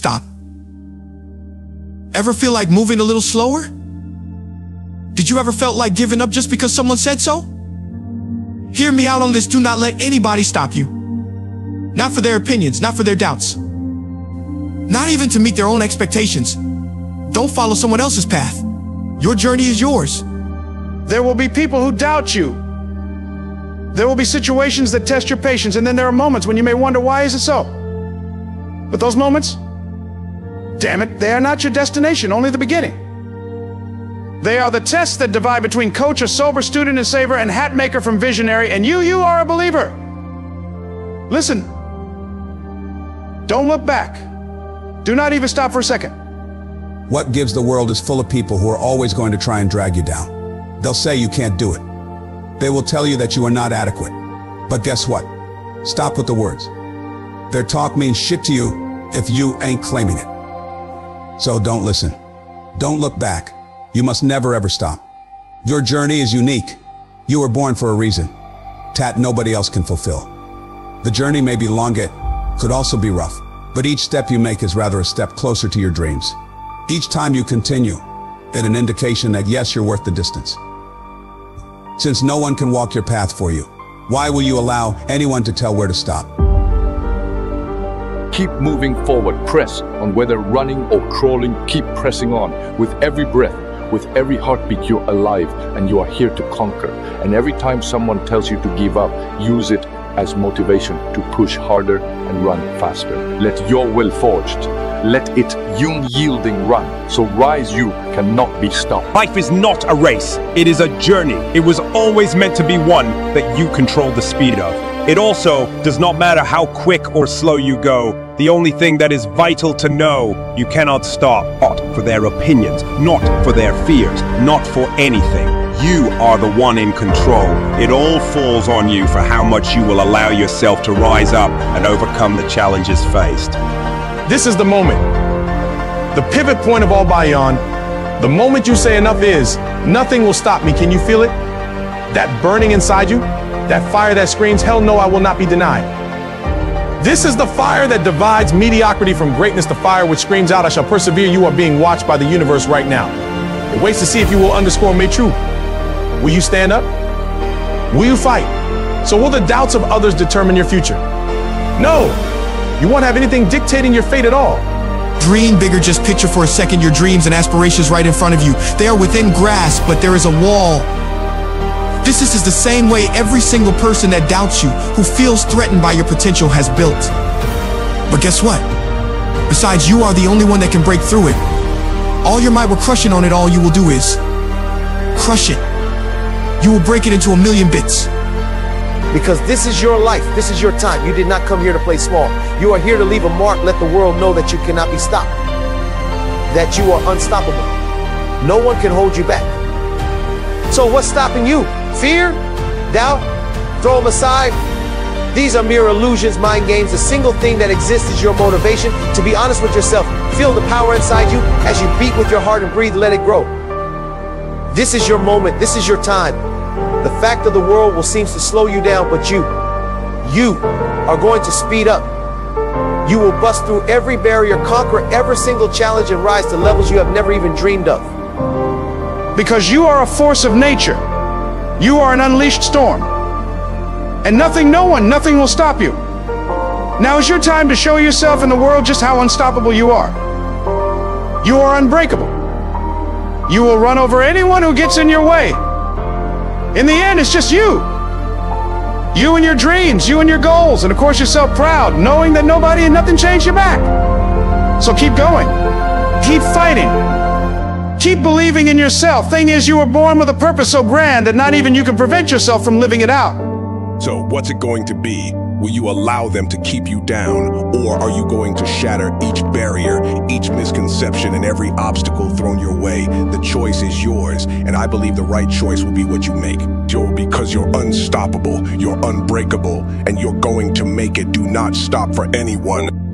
stop? Ever feel like moving a little slower? Did you ever felt like giving up just because someone said so? Hear me out on this. Do not let anybody stop you. Not for their opinions, not for their doubts. Not even to meet their own expectations. Don't follow someone else's path. Your journey is yours. There will be people who doubt you. There will be situations that test your patience, and then there are moments when you may wonder, why is it so? But those moments, damn it, they are not your destination, only the beginning. They are the tests that divide between coach, a sober student and saver, and hat maker from visionary, and you, you are a believer. Listen, don't look back. Do not even stop for a second. What gives the world is full of people who are always going to try and drag you down. They'll say you can't do it. They will tell you that you are not adequate. But guess what? Stop with the words. Their talk means shit to you if you ain't claiming it. So don't listen. Don't look back. You must never ever stop. Your journey is unique. You were born for a reason. Tat nobody else can fulfill. The journey may be long, it could also be rough. But each step you make is rather a step closer to your dreams. Each time you continue, it an indication that yes, you're worth the distance. Since no one can walk your path for you, why will you allow anyone to tell where to stop? Keep moving forward. Press on whether running or crawling. Keep pressing on. With every breath, with every heartbeat, you're alive and you are here to conquer. And every time someone tells you to give up, use it as motivation to push harder and run faster. Let your will forged. Let it unyielding run. So rise you cannot be stopped. Life is not a race. It is a journey. It was always meant to be one that you control the speed of. It also does not matter how quick or slow you go. The only thing that is vital to know, you cannot stop. Not for their opinions, not for their fears, not for anything. You are the one in control. It all falls on you for how much you will allow yourself to rise up and overcome the challenges faced. This is the moment. The pivot point of all Bayan. The moment you say enough is, nothing will stop me. Can you feel it? That burning inside you? That fire that screams, hell no, I will not be denied. This is the fire that divides mediocrity from greatness, the fire which screams out, I shall persevere. You are being watched by the universe right now. It waits to see if you will underscore me true. Will you stand up? Will you fight? So will the doubts of others determine your future? No. You won't have anything dictating your fate at all. Dream bigger, just picture for a second your dreams and aspirations right in front of you. They are within grasp, but there is a wall. This is the same way every single person that doubts you, who feels threatened by your potential, has built. But guess what? Besides, you are the only one that can break through it. All your might will crushing on it, all you will do is crush it. You will break it into a million bits. Because this is your life. This is your time. You did not come here to play small. You are here to leave a mark. Let the world know that you cannot be stopped. That you are unstoppable. No one can hold you back. So what's stopping you? Fear? Doubt? Throw them aside? These are mere illusions, mind games. The single thing that exists is your motivation. To be honest with yourself, feel the power inside you as you beat with your heart and breathe, let it grow. This is your moment. This is your time. The fact of the world will seem to slow you down, but you, you are going to speed up. You will bust through every barrier, conquer every single challenge, and rise to levels you have never even dreamed of. Because you are a force of nature. You are an unleashed storm. And nothing, no one, nothing will stop you. Now is your time to show yourself in the world just how unstoppable you are. You are unbreakable. You will run over anyone who gets in your way. In the end, it's just you. You and your dreams, you and your goals, and of course yourself proud, knowing that nobody and nothing changed your back. So keep going. Keep fighting. Keep believing in yourself. Thing is, you were born with a purpose so grand that not even you can prevent yourself from living it out. So, what's it going to be? Will you allow them to keep you down, or are you going to shatter each barrier, each misconception, and every obstacle thrown your way? The choice is yours, and I believe the right choice will be what you make. Joe, because you're unstoppable, you're unbreakable, and you're going to make it. Do not stop for anyone.